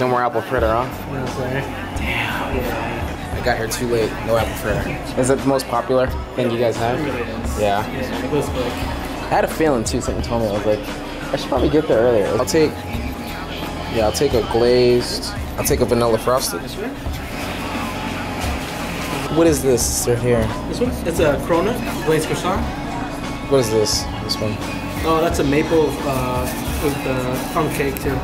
No more apple fritter, huh? No, sorry. I got here too late. No apple fritter. Is it the most popular thing you guys have? It really is. Yeah. Yeah, it goes quick. I had a feeling too. Something told me I was like, I should probably get there earlier. I'll take. Yeah, I'll take a glazed. I'll take a vanilla frosted. What is this right here? This one? It's a cronut glazed croissant. What is this? This one? Oh, that's a maple uh, with the pound cake too.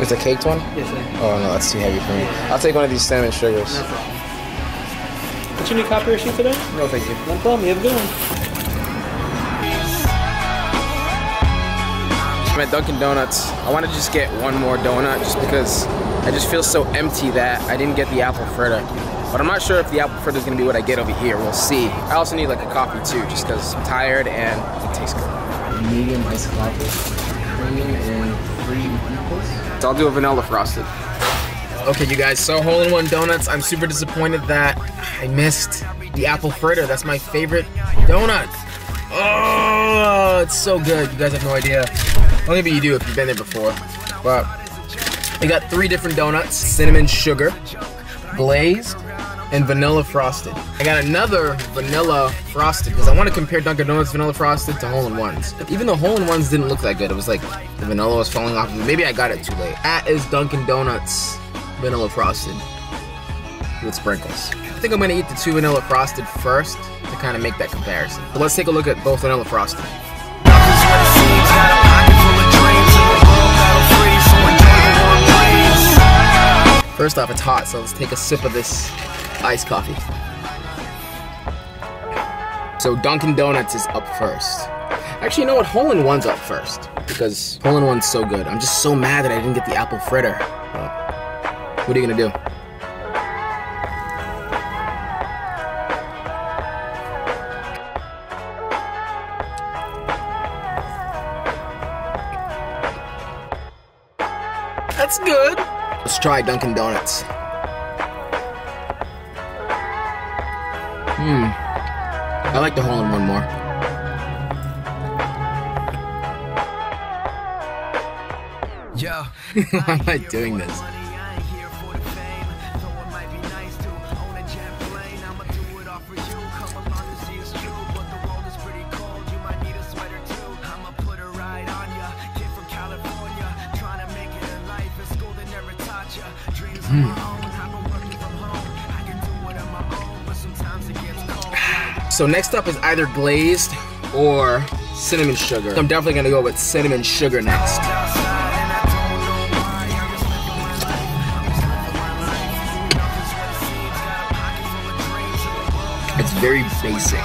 It's a caked one. Yes, sir. Oh no, that's too heavy for me. I'll take one of these cinnamon sugars. No problem. What's your new copy receipt today? No, thank you. No problem. You have a good one. I'm at Dunkin' Donuts. I want to just get one more donut just because I just feel so empty that I didn't get the apple fritter. But I'm not sure if the apple fritter is gonna be what I get over here. We'll see. I also need like a coffee too, just because I'm tired and it tastes good. Medium iced coffee, premium and three equals. So I'll do a vanilla frosted. Okay, you guys. So hole-in-one donuts. I'm super disappointed that I missed the apple fritter. That's my favorite donut. Oh, it's so good. You guys have no idea. Well, maybe you do if you've been there before. But we got three different donuts: cinnamon sugar, glazed, and vanilla frosted. I got another vanilla frosted because I want to compare Dunkin' Donuts vanilla frosted to hole-in-ones. Even though hole-in-ones didn't look that good, it was like the vanilla was falling off. Maybe I got it too late. That is Dunkin' Donuts vanilla frosted with sprinkles. I think I'm gonna eat the two vanilla frosted first to kind of make that comparison. But let's take a look at both vanilla frosted. First off, it's hot, so let's take a sip of this iced coffee. So Dunkin' Donuts is up first. Actually, you know what? Hole in One's up first because Hole in One's so good. I'm just so mad that I didn't get the apple fritter. What are you gonna do? That's good. Let's try Dunkin' Donuts. Hmm. I like the hole in one more. Yo, Why am I doing this? So next up is either glazed or cinnamon sugar. I'm definitely gonna go with cinnamon sugar next. It's very basic.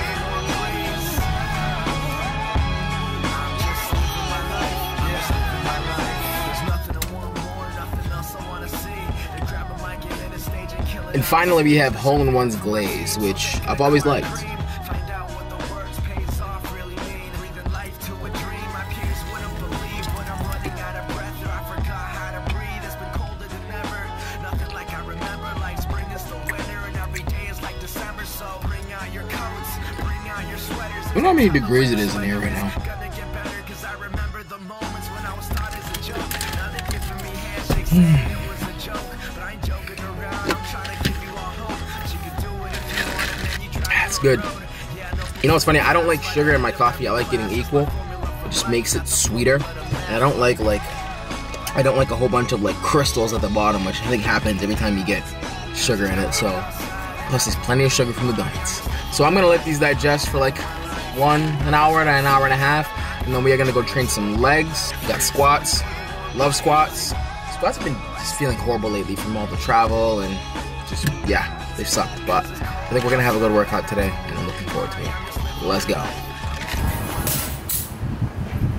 And finally, we have Hole in One's Glaze, which I've always liked. I know how many degrees it is in here right now. That's good. You know what's funny? I don't like sugar in my coffee. I like getting equal. It just makes it sweeter. And I don't like like I don't like a whole bunch of like crystals at the bottom, which I think happens every time you get sugar in it. So plus there's plenty of sugar from the donuts. So I'm gonna let these digest for like one an hour to an hour and a half, and then we are gonna go train some legs. We got squats. Love squats. Squats have been just feeling horrible lately from all the travel and just yeah, they've sucked. But I think we're gonna have a good workout today, and I'm looking forward to it. Let's go.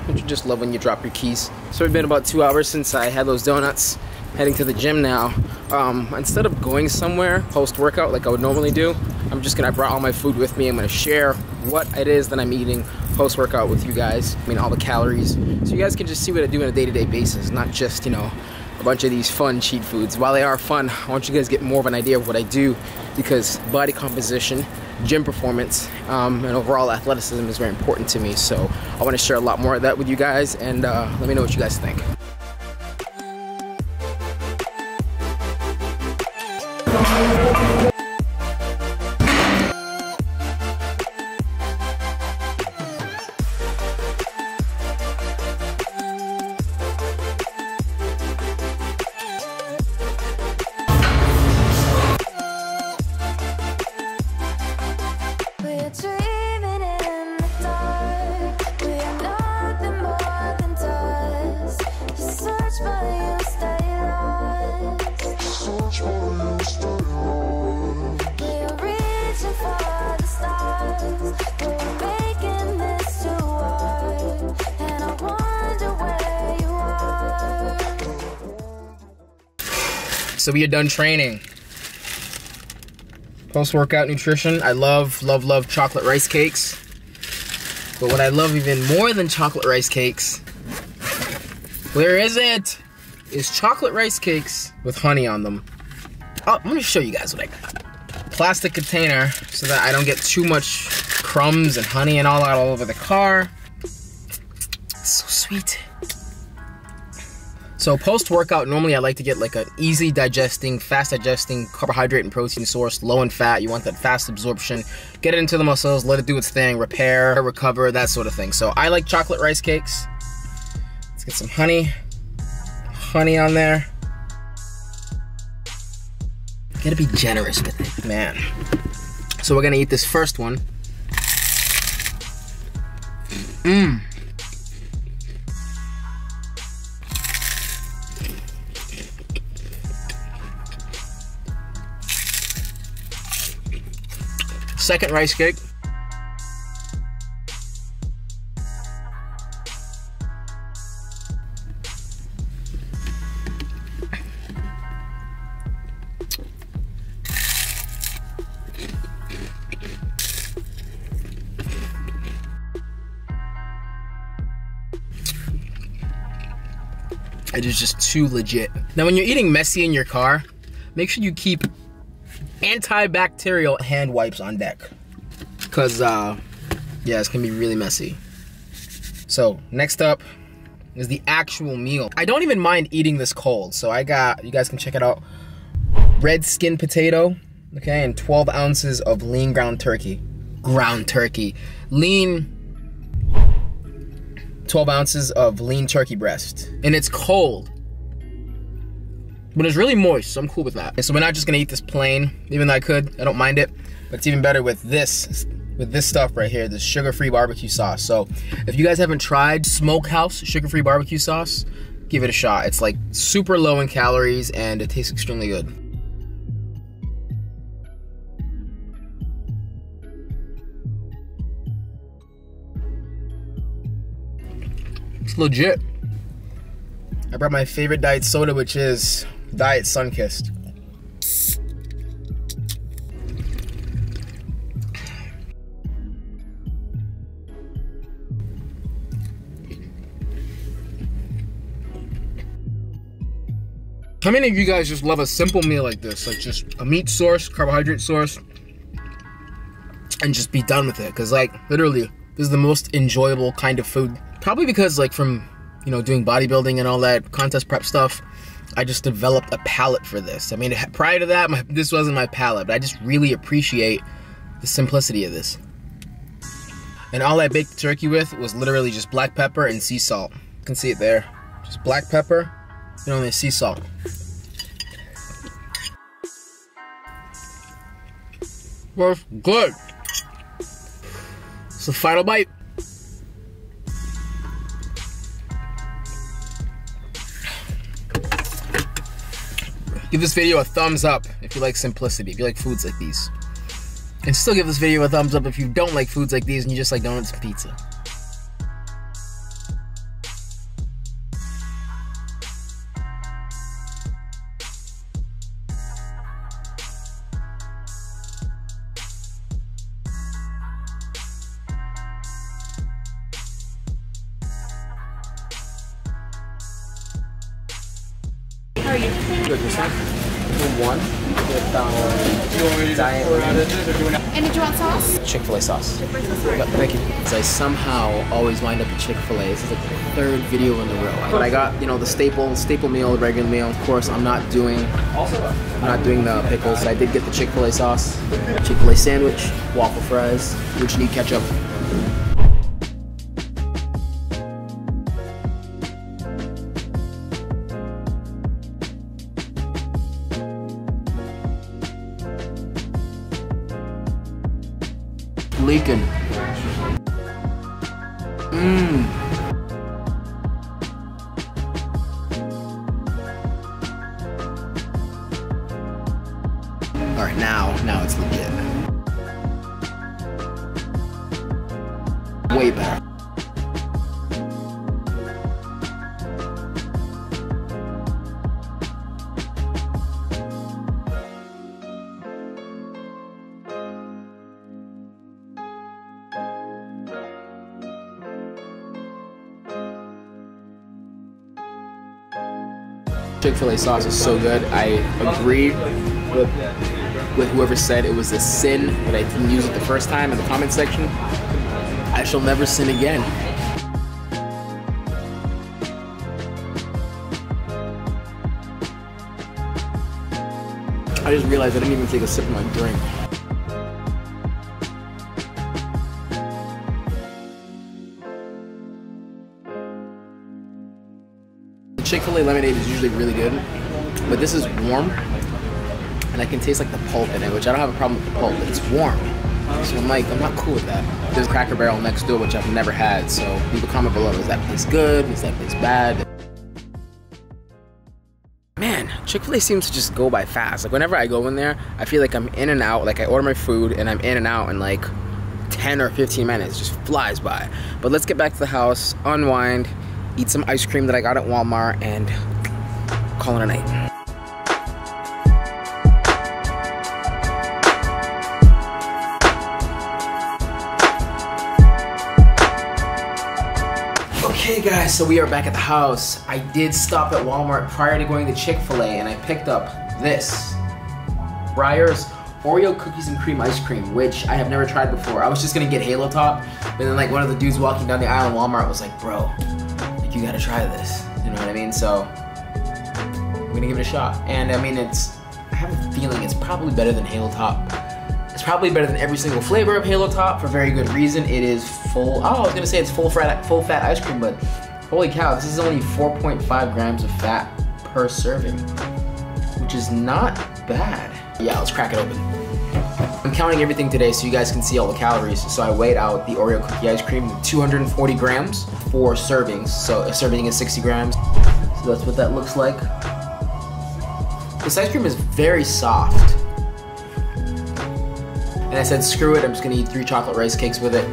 Don't you just love when you drop your keys? So it's been about two hours since I had those donuts. Heading to the gym now. Um, instead of going somewhere post workout like I would normally do, I'm just gonna I brought all my food with me. I'm gonna share what it is that I'm eating post workout with you guys. I mean all the calories, so you guys can just see what I do on a day-to-day basis, not just you know a bunch of these fun cheat foods. While they are fun, I want you guys to get more of an idea of what I do because body composition, gym performance, um, and overall athleticism is very important to me. So I want to share a lot more of that with you guys, and uh, let me know what you guys think. So we are done training. Post-workout nutrition. I love, love, love chocolate rice cakes. But what I love even more than chocolate rice cakes, where is it? Is chocolate rice cakes with honey on them. Oh, let me show you guys what I got. Plastic container so that I don't get too much crumbs and honey and all that all over the car. It's so sweet. So post workout, normally I like to get like an easy digesting, fast digesting carbohydrate and protein source, low in fat. You want that fast absorption. Get it into the muscles, let it do its thing, repair, recover, that sort of thing. So I like chocolate rice cakes. Let's get some honey. Honey on there. Gotta be generous with it, man. So we're gonna eat this first one. Mmm. Second rice cake. It is just too legit. Now, when you're eating messy in your car, make sure you keep antibacterial hand wipes on deck. Because, uh, yeah, it's gonna be really messy. So, next up is the actual meal. I don't even mind eating this cold. So, I got, you guys can check it out, red skin potato, okay, and 12 ounces of lean ground turkey. Ground turkey. Lean 12 ounces of lean turkey breast. And it's cold. But it's really moist, so I'm cool with that. So we're not just gonna eat this plain, even though I could, I don't mind it. But it's even better with this, with this stuff right here, this sugar-free barbecue sauce. So if you guys haven't tried Smokehouse sugar-free barbecue sauce, give it a shot. It's like super low in calories and it tastes extremely good. It's legit. I brought my favorite diet soda, which is Diet Sunkist. How many of you guys just love a simple meal like this? Like just a meat source, carbohydrate source, and just be done with it? Because like literally, this is the most enjoyable kind of food. Probably because like from, you know, doing bodybuilding and all that contest prep stuff, I just developed a palate for this. I mean, prior to that, my, this wasn't my palate, but I just really appreciate the simplicity of this. And all I baked the turkey with was literally just black pepper and sea salt. You can see it there. Just black pepper and only sea salt. Well, good. It's the final bite. Give this video a thumbs up if you like simplicity, if you like foods like these. And still give this video a thumbs up if you don't like foods like these and you just like donuts and pizza. You? Good, yourself? One with um, diet And did you want sauce? Chick-fil-A sauce. Chick-fil-A sauce. Yep, thank you. I somehow always wind up at Chick-fil-A. This is like the third video in a row. But I got, you know, the staple, staple meal, regular meal. Of course, I'm not doing, I'm not doing the pickles. I did get the Chick-fil-A sauce, Chick-fil-A sandwich, waffle fries, which need ketchup. Leaking. Mmm. All right, now, now it's legit. Way better. Chick-fil-A sauce is so good. I agree with, with whoever said it was a sin that I didn't use it the first time in the comment section. I shall never sin again. I just realized I didn't even take a sip of my drink. The Chick-fil-A lemonade is usually really good, but this is warm, and I can taste like the pulp in it, which I don't have a problem with the pulp, but it's warm. So I'm like, I'm not cool with that. There's Cracker Barrel next door, which I've never had, so leave a comment below. Is that place good? Is that place bad? Man, Chick-fil-A seems to just go by fast. Like whenever I go in there, I feel like I'm in and out. Like I order my food and I'm in and out in like 10 or 15 minutes. Just flies by. But let's get back to the house, unwind, eat some ice cream that I got at Walmart, and call it a night. Okay guys, so we are back at the house. I did stop at Walmart prior to going to Chick-fil-A and I picked up this. Breyers Oreo cookies and cream ice cream, which I have never tried before. I was just gonna get Halo Top, but then like one of the dudes walking down the aisle in Walmart was like, bro, you gotta try this. You know what I mean? So I'm gonna give it a shot. And I mean it's I have a feeling it's probably better than Halo Top. It's probably better than every single flavor of Halo Top for very good reason. It is full. Oh, I was gonna say it's full fat, full fat ice cream, but holy cow, this is only 4.5 grams of fat per serving, which is not bad. Yeah, let's crack it open. I'm counting everything today so you guys can see all the calories. So I weighed out the Oreo cookie ice cream, 240 grams, four servings. So a serving is 60 grams. So that's what that looks like. This ice cream is very soft. And I said, screw it, I'm just gonna eat three chocolate rice cakes with it.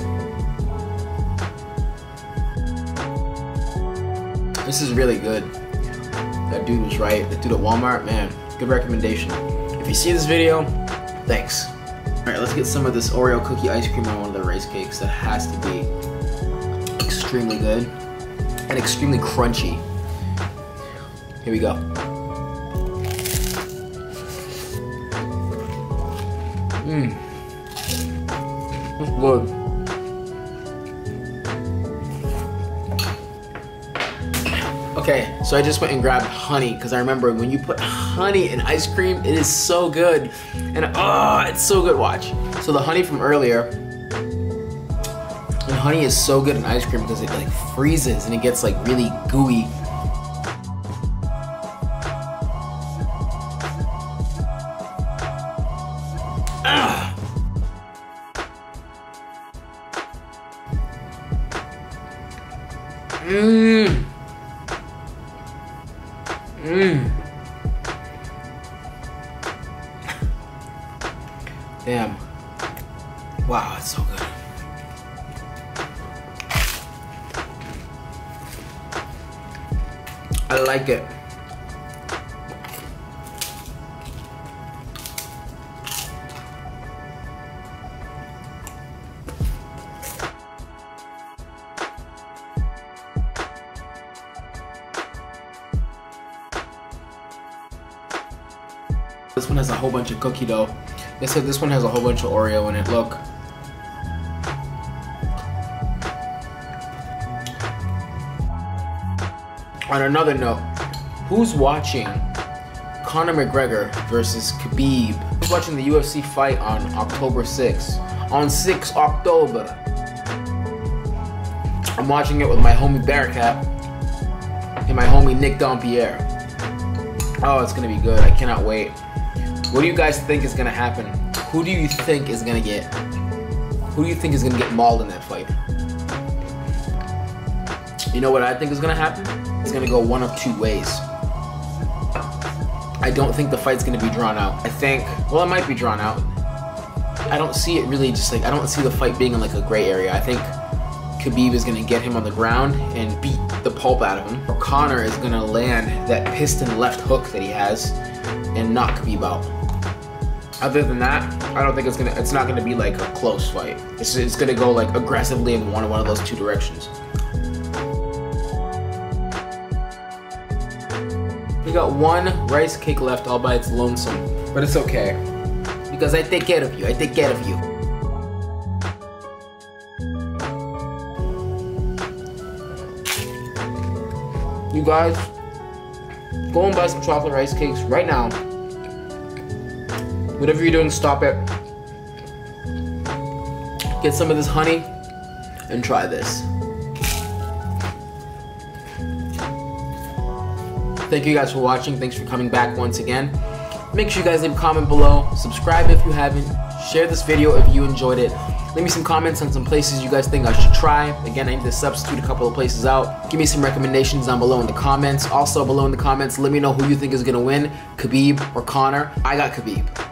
This is really good. That dude was right. The dude at Walmart, man, good recommendation. If you see this video, thanks. All right, let's get some of this Oreo cookie ice cream on one of the rice cakes. That has to be extremely good and extremely crunchy. Here we go. Mmm. Good. Okay, so I just went and grabbed honey because I remember when you put honey in ice cream, it is so good. And oh, it's so good. Watch. So the honey from earlier, and honey is so good in ice cream because it like freezes and it gets like really gooey. Damn. Wow, it's so good. I like it. This one has a whole bunch of cookie dough. They said this one has a whole bunch of Oreo in it. Look. On another note, who's watching Conor McGregor versus Khabib? Who's watching the UFC fight on October 6th? On 6 October. I'm watching it with my homie Bearcat and my homie Nick Dompierre. Oh, it's gonna be good. I cannot wait. What do you guys think is gonna happen? Who do you think is gonna get? Who do you think is gonna get mauled in that fight? You know what I think is gonna happen? It's gonna go one of two ways. I don't think the fight's gonna be drawn out. I think, well, it might be drawn out. I don't see it really just like, I don't see the fight being in like a gray area. I think Khabib is gonna get him on the ground and beat the pulp out of him. Or Conor is gonna land that piston left hook that he has and knock Khabib out. Other than that, I don't think it's gonna. It's not gonna be like a close fight. It's, it's gonna go like aggressively in one of one of those two directions. We got one rice cake left all by its lonesome. But it's okay. Because I take care of you. I take care of you. You guys, go and buy some chocolate rice cakes right now. Whatever you're doing, stop it. Get some of this honey and try this. Thank you guys for watching. Thanks for coming back once again. Make sure you guys leave a comment below. Subscribe if you haven't. Share this video if you enjoyed it. Leave me some comments on some places you guys think I should try. Again, I need to substitute a couple of places out. Give me some recommendations down below in the comments. Also below in the comments, let me know who you think is gonna win, Khabib or Conor. I got Khabib.